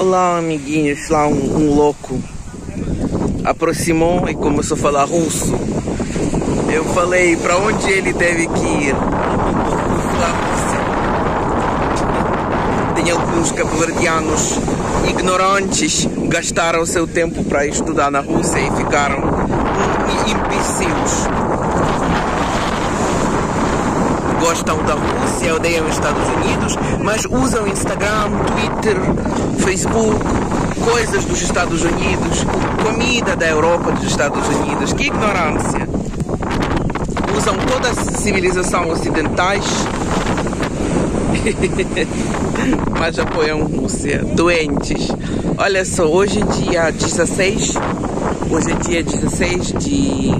Olá, amiguinhos. Lá um, um louco aproximou e começou a falar russo. Eu falei para onde ele deve ir. Tem alguns cabo-verdianos ignorantes gastaram seu tempo para estudar na Rússia e ficaram imbecil gostam da Rússia, odeiam os Estados Unidos, mas usam Instagram, Twitter, Facebook, coisas dos Estados Unidos, comida da Europa dos Estados Unidos. Que ignorância! Usam toda a civilização ocidentais, mas apoiam Rússia. Doentes. Olha só, hoje é dia 16, hoje é dia 16 de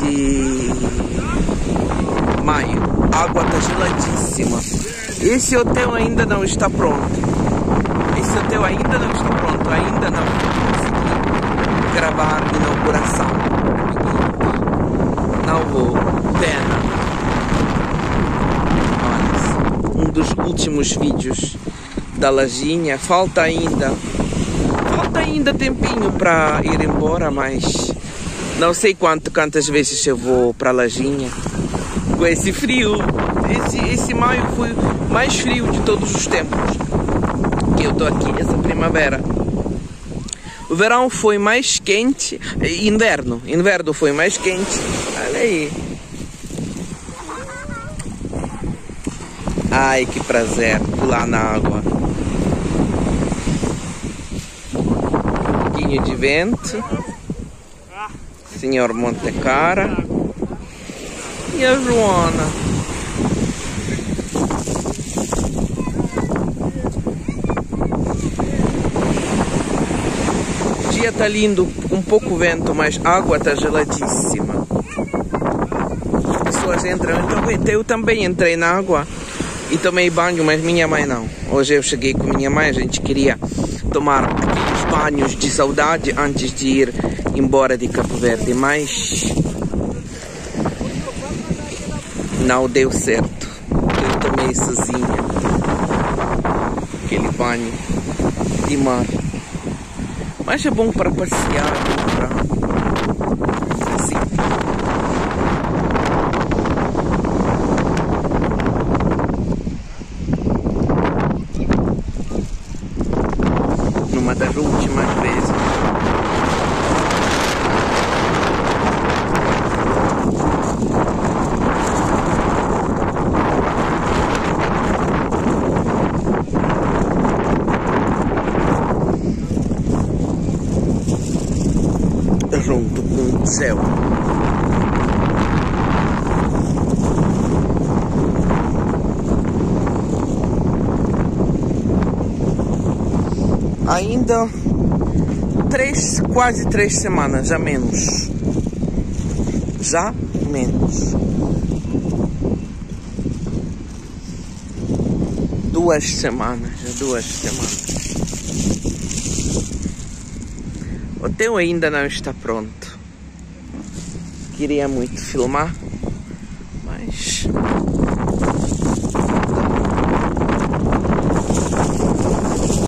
de maio. Água está geladíssima. Esse hotel ainda não está pronto. Esse hotel ainda não está pronto. Ainda não consegui gravar a inauguração. Não vou. Pena. Olha, um dos últimos vídeos da lajinha. Falta ainda. Falta ainda tempinho para ir embora, mas não sei quanto, quantas vezes eu vou para a lajinha com esse frio. Esse, esse maio foi mais frio de todos os tempos que eu tô aqui, essa primavera. O verão foi mais quente, inverno, inverno foi mais quente. Olha aí. Ai, que prazer pular na água. Um pouquinho de vento. Senhor Montecara e a Joana. O dia tá lindo, um pouco vento, mas a água tá geladíssima. As pessoas entram, então eu também entrei na água e tomei banho, mas minha mãe não. Hoje eu cheguei com minha mãe, a gente queria tomar aqueles banhos de saudade antes de ir embora de Cabo Verde, mas não deu certo. Eu tomei sozinha aquele banho de mar. Mas é bom para passear, para assim. Numa das últimas vezes. junto com o céu. Ainda três, quase três semanas, já menos. Já menos. Duas semanas, duas semanas. O hotel ainda não está pronto queria muito filmar, mas